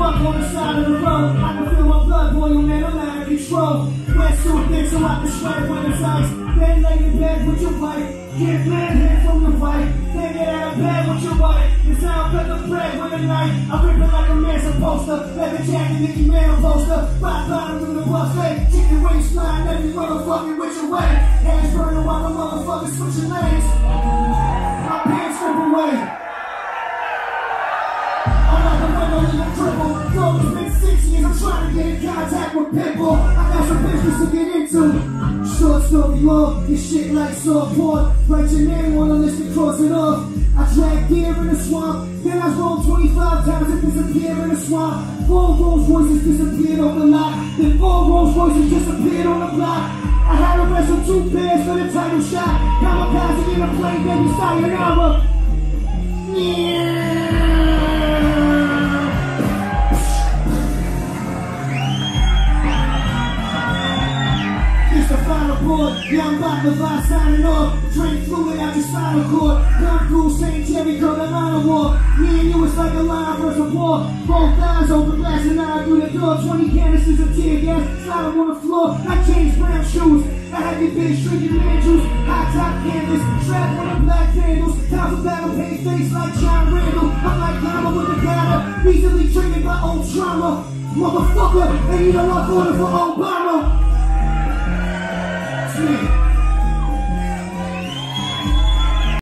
bump on the side of the road. I can feel my blood boiling, man, I'm out of control. Wear suit thick so I can sweat when it's ice. Then lay in bed with your wife. Get mad head from your wife. Then get out of bed with your wife. It's time cut the bread with a knife. I rip it like a man supposed to. Leather jacket, Mickey Mantle poster. Rock bottom through the buffet. Chicken wings flying every motherfucking which way. Hands burning while the motherfuckers switching lanes. People. I got some business to get into. Short story long, this shit like softboard. Write your name on the list and cross it off. I drag deer in the swamp, then I roll 25 times and disappear in the swamp. Four Rolls Royces disappeared on the lot, then four Rolls Royces disappeared on the block. I had to wrestle two pairs for the title shot. Kamikaze in a plane, baby, sayonara. Yeah. It's the final chord. Young Bob Levi signing off. Drink fluid out your spinal cord. Come through St. Jerry Carolina War. Me and you is like a line versus a war. Both eyes open, blasting out through the door. 20 canisters of tear gas. Slide on the floor. I changed brown shoes. I had these big shrinking man juice. High top canvas. Strap on the black sandals. Time for battle paint face like John Randle. I'm like Gamma with the data. Easily triggered by old trauma. Motherfucker, and you know I'm voting for Obama.